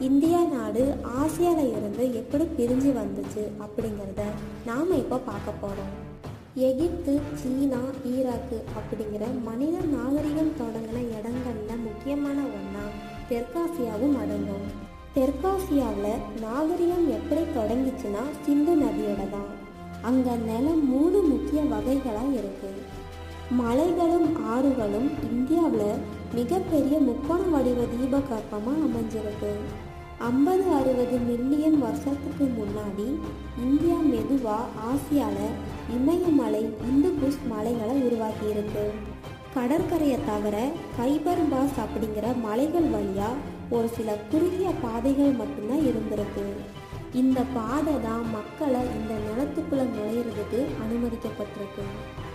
India நாடு ஆசியாவில் இருந்து எப்படி பிரிஞ்சு வந்துச்சு அப்படிங்கிறத நாம் இப்போ பார்க்க போகிறோம் எகிப்து சீனா ஈராக்கு அப்படிங்கிற மனித நாகரிகம் தொடங்கின இடங்கள்ல முக்கியமான ஒன்றா தெற்காசியாவும் அடங்கும். தெற்காசியாவில் நாகரிகம் எப்படி தொடங்கிச்சுன்னா சிந்து நதியோட தான். அங்கே நிலம் மூணு முக்கிய வகைகளாக இருக்குது மலைகளும் ஆறுகளும் இந்தியாவில் மிகப்பெரிய முக்கோண வடிவ தீபகற்பமாக அமைஞ்சிருக்கு. ஐம்பது அறுபது மில்லியன் வருஷத்துக்கு முன்னாடி இந்தியா மெதுவாக ஆசியாவில் இமயமலை இந்து குஷ் மலைகளை உருவாக்கியிருக்கு. கடற்கரையை தவிர கைபர் பாஸ் அப்படிங்கிற மலைகள் வழியாக ஒரு சில குறுகிய பாதைகள் மட்டும்தான் இருந்திருக்கு. இந்த பாதை தான் மக்களை இந்த நிலத்துக்குள்ள நுழையிறதுக்கு அனுமதிக்கப்பட்டிருக்கு.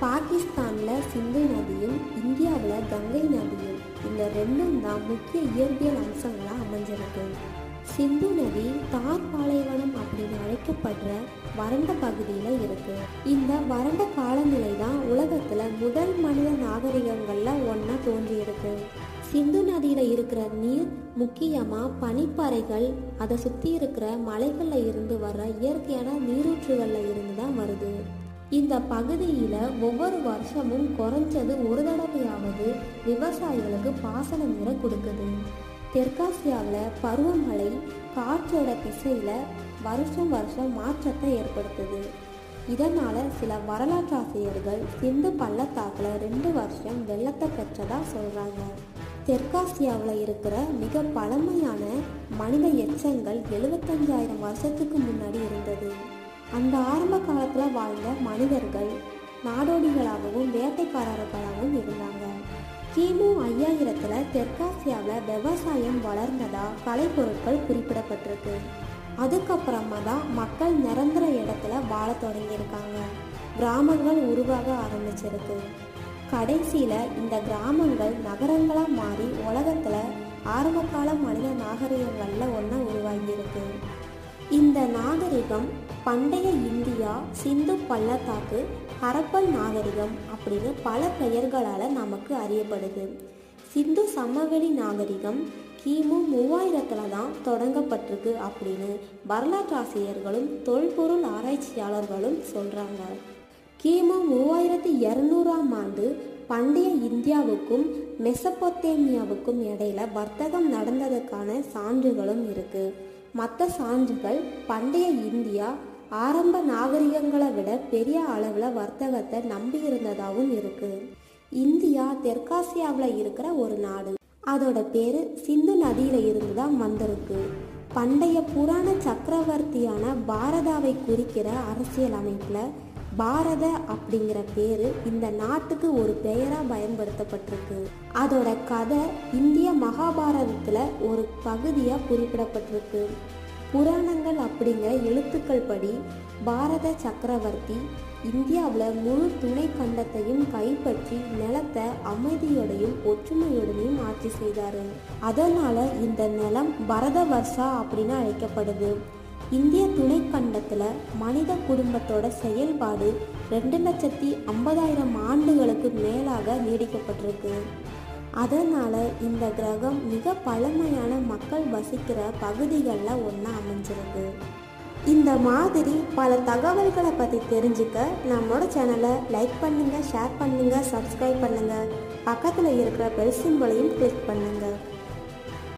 பாகிஸ்தானில் சிந்து நதியும் இந்தியாவில் கங்கை நதியும் இந்த ரெண்டும் தான் முக்கிய இயற்பியல் அம்சங்களாக அமைஞ்சிருக்கு. சிந்து நதி தார் பாலைவனம் அப்படின்னு அழைக்கப்படுற வறண்ட பகுதியில் இருக்கு. இந்த வறண்ட காலநிலை தான் உலகத்தில் முதல் மனித நாகரிகங்களில் ஒன்றா தோன்றியிருக்கு. சிந்து நதியில் இருக்கிற நீர் முக்கியமாக பனிப்பாறைகள் அதை சுற்றி இருக்கிற மலைகளில் இருந்து வர்ற இயற்கையான நீரூற்றுகளில் இருந்து தான் வருது. இந்த பகுதியில் ஒவ்வொரு வருஷமும் குறைஞ்சது ஒரு தடவையாவது விவசாயிகளுக்கு பாசன நீரை கொடுக்குது. தெற்காசியாவில் பருவமழை காற்றோட திசையில் வருஷம் வருஷம் மாற்றத்தை ஏற்படுத்துது. இதனால் சில வரலாற்றாசிரியர்கள் சிந்து பள்ளத்தாக்கில் ரெண்டு வருஷம் வெள்ளத்தை பெற்றதாக சொல்கிறாங்க தெற்காசியாவில் இருக்கிற மிக பழமையான மனித எச்சங்கள் எழுபத்தஞ்சாயிரம் வருஷத்துக்கு முன்னாடி இருந்தது. அந்த ஆரம்ப காலத்தில் வாழ்ந்த மனிதர்கள் நாடோடிகளாகவும் வேட்டைக்காரர்களாகவும் இருந்தாங்க. கிமு ஐயாயிரத்தில் தெற்காசியாவில் விவசாயம் வளர்ந்ததா கலைப்பொருட்கள் குறிப்பிடப்பட்டிருக்கு. அதுக்கப்புறமா தான் மக்கள் நிரந்தர இடத்துல வாழ தொடங்கியிருக்காங்க. கிராமங்கள் உருவாக ஆரம்பிச்சிருக்கு. கடைசியில் இந்த கிராமங்கள் நகரங்களாக மாறி உலகத்தில் ஆரம்பகால மனித நாகரிகங்களில் ஒன்றா உருவாகியிருக்கு. இந்த நாகரிகம் பண்டைய இந்தியா சிந்து பள்ளத்தாக்கு ஹரப்பல் நாகரிகம் அப்படின்னு பல பெயர்களால் நமக்கு அறியப்படுது. சிந்து சமவெளி நாகரிகம் கிமு மூவாயிரத்தில் தான் தொடங்கப்பட்டிருக்கு அப்படின்னு வரலாற்றாசிரியர்களும் தொல்பொருள் ஆராய்ச்சியாளர்களும் சொல்கிறாங்க கிமு மூவாயிரத்தி இரநூறாம் ஆண்டு பண்டைய இந்தியாவுக்கும் மெசபொத்தேமியாவுக்கும் இடையில வர்த்தகம் நடந்ததுக்கான சான்றுகளும் இருக்குது மற்ற சான்றுகள் பண்டைய இந்தியா ஆரம்ப நாகரிகங்களை விட பெரிய அளவில் வர்த்தகத்தை நம்பி இருந்ததாகவும் இருக்கு. இந்தியா தெற்காசியாவில் இருக்கிற ஒரு நாடு. அதோட பேரு சிந்து நதியில இருந்து தான் வந்திருக்கு. பண்டைய புராண சக்கரவர்த்தியான பாரதாவை குறிக்கிற அரசியல் அமைப்பில் பாரத அப்படிங்கிற பேரு இந்த நாட்டுக்கு ஒரு பெயராக பயன்படுத்தப்பட்டிருக்கு. அதோட கதை இந்திய மகாபாரதத்தில் ஒரு பகுதியாக குறிப்பிடப்பட்டிருக்கு. புராணங்கள் அப்படிங்கிற எழுத்துக்கள் படி பாரத சக்கரவர்த்தி இந்தியாவில் முழு துணை கண்டத்தையும் கைப்பற்றி நிலத்தை அமைதியோடையும் ஒற்றுமையோடையும் ஆட்சி செய்தார். அதனால் இந்த நிலம் பரத வர்ஷா அப்படின்னு அழைக்கப்படுது. இந்திய துணைக்கண்டத்தில் மனித குடும்பத்தோட செயல்பாடு ரெண்டு லட்சத்தி ஐம்பதாயிரம் ஆண்டுகளுக்கு மேலாக நீடிக்கப்பட்டிருக்கு. அதனால் இந்த கிரகம் மிக பழமையான மக்கள் வசிக்கிற பகுதிகளில் ஒன்றா அமைஞ்சிருக்கு. இந்த மாதிரி பல தகவல்களை பற்றி தெரிஞ்சுக்க நம்மளோட சேனலை லைக் பண்ணுங்கள் ஷேர் பண்ணுங்கள் சப்ஸ்கிரைப் பண்ணுங்கள் பக்கத்தில் இருக்கிற பெல் சிம்பளையும் கிளிக் பண்ணுங்கள்